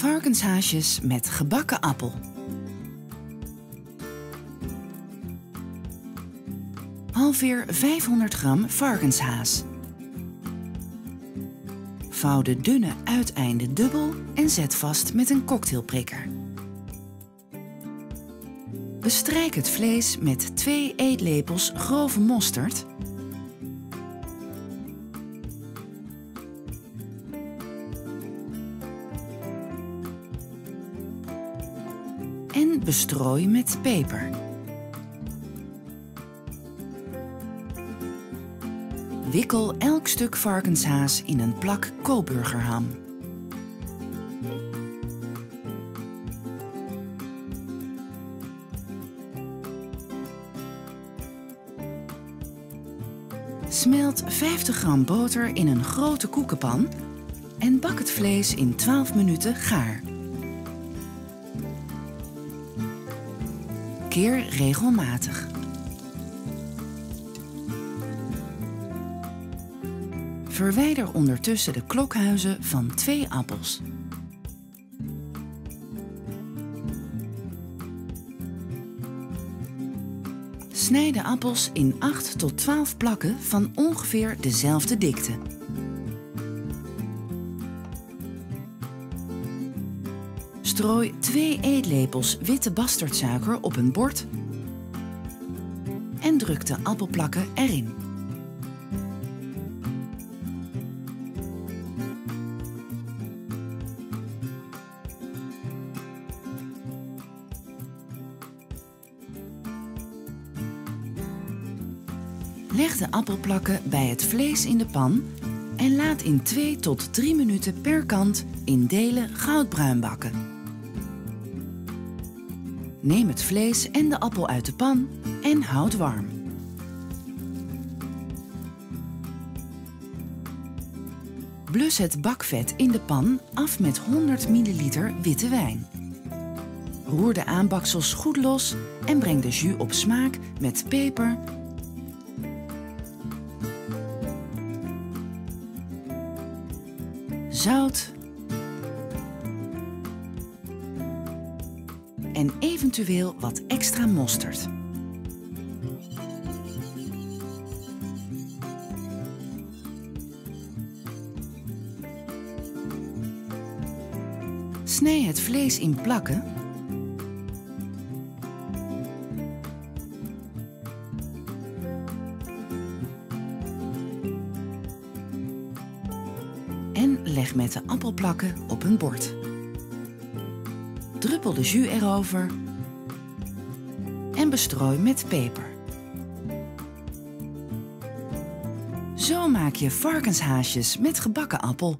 Varkenshaasjes met gebakken appel. Halveer 500 gram varkenshaas. Vouw de dunne uiteinden dubbel en zet vast met een cocktailprikker. Bestrijk het vlees met 2 eetlepels grove mosterd en bestrooi met peper. Wikkel elk stuk varkenshaas in een plak koolburgerham. Smelt 50 gram boter in een grote koekenpan en bak het vlees in 12 minuten gaar. Keer regelmatig. Verwijder ondertussen de klokhuizen van twee appels. Snij de appels in 8 tot 12 plakken van ongeveer dezelfde dikte. Strooi 2 eetlepels witte bastardsuiker op een bord en druk de appelplakken erin. Leg de appelplakken bij het vlees in de pan en laat in 2 tot 3 minuten per kant in delen goudbruin bakken. Neem het vlees en de appel uit de pan en houd warm. Blus het bakvet in de pan af met 100 ml witte wijn. Roer de aanbaksels goed los en breng de jus op smaak met peper, zout en eventueel wat extra mosterd. Snij het vlees in plakken en leg met de appelplakken op een bord. Druppel de jus erover en bestrooi met peper. Zo maak je varkenshaasjes met gebakken appel.